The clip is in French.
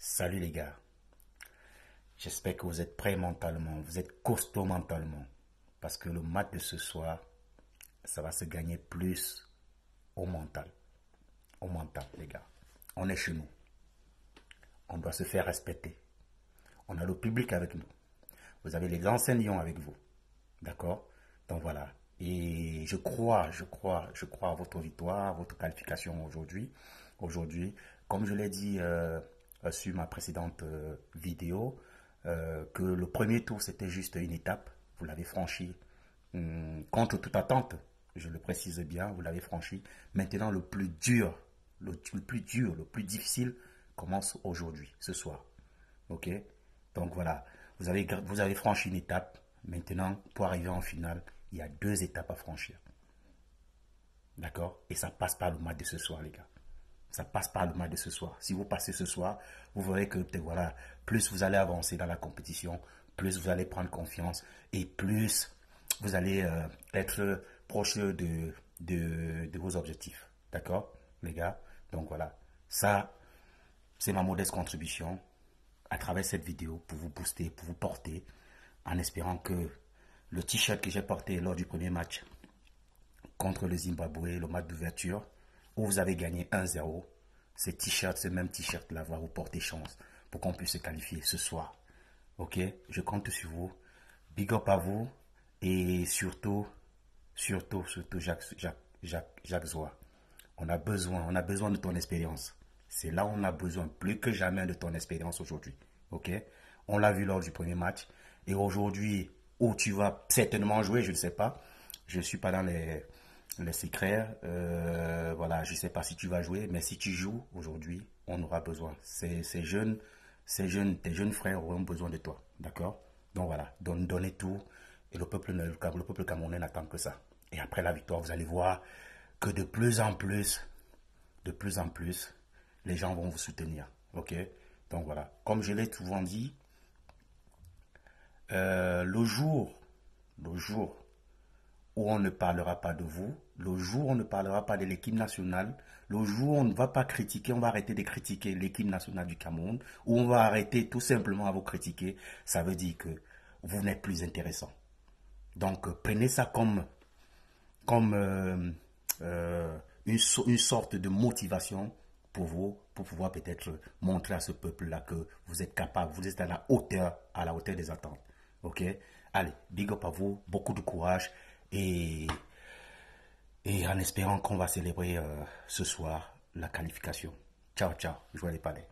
Salut les gars. J'espère que vous êtes prêts mentalement, vous êtes costaud mentalement. Parce que le match de ce soir, ça va se gagner plus au mental. Au mental, les gars. On est chez nous. On doit se faire respecter. On a le public avec nous. Vous avez les enseignants avec vous. D'accord? Donc voilà. Et je crois, je crois, je crois à votre victoire, à votre qualification aujourd'hui. Aujourd'hui, comme je l'ai dit euh, sur ma précédente euh, vidéo, euh, que le premier tour c'était juste une étape. Vous l'avez franchi hum, contre toute attente. Je le précise bien, vous l'avez franchi. Maintenant, le plus dur, le, le plus dur, le plus difficile commence aujourd'hui, ce soir. Ok? Donc voilà, vous avez, vous avez franchi une étape. Maintenant, pour arriver en finale, il y a deux étapes à franchir. D'accord? Et ça passe par le match de ce soir, les gars. Ça passe par le match de ce soir. Si vous passez ce soir, vous verrez que voilà, plus vous allez avancer dans la compétition, plus vous allez prendre confiance et plus vous allez euh, être proche de, de vos objectifs. D'accord, les gars? Donc voilà, ça, c'est ma modeste contribution à travers cette vidéo pour vous booster, pour vous porter, en espérant que le t-shirt que j'ai porté lors du premier match contre le Zimbabwe, le match d'ouverture, où vous avez gagné 1-0, ce t-shirt, ce même t-shirt-là va vous porter chance pour qu'on puisse se qualifier ce soir. Ok? Je compte sur vous. Big up à vous. Et surtout, surtout, surtout, Jacques, Jacques, Jacques, Jacques Zoa. On a besoin, on a besoin de ton expérience. C'est là où on a besoin plus que jamais de ton expérience aujourd'hui. Ok? On l'a vu lors du premier match. Et aujourd'hui, où tu vas certainement jouer, je ne sais pas. Je ne suis pas dans les, les secrets. Euh, voilà, je ne sais pas si tu vas jouer, mais si tu joues aujourd'hui, on aura besoin. Ces, jeunes, ces jeunes, tes jeunes frères auront besoin de toi. D'accord? Donc voilà, donne, donnez tout. Et le peuple, le, le peuple camerounais n'attend que ça. Et après la victoire, vous allez voir que de plus en plus, de plus en plus, les gens vont vous soutenir. Ok? Donc voilà, comme je l'ai souvent dit, euh, le jour, le jour où on ne parlera pas de vous, le jour où on ne parlera pas de l'équipe nationale, le jour où on ne va pas critiquer, on va arrêter de critiquer l'équipe nationale du Cameroun, ou on va arrêter tout simplement à vous critiquer, ça veut dire que vous n'êtes plus intéressant. Donc prenez ça comme, comme euh, euh, une, une sorte de motivation pour vous, pour pouvoir peut-être montrer à ce peuple-là que vous êtes capable, vous êtes à la hauteur, à la hauteur des attentes. Ok? Allez, big up à vous, beaucoup de courage et, en espérant qu'on va célébrer euh, ce soir la qualification. Ciao, ciao, je vois les palais.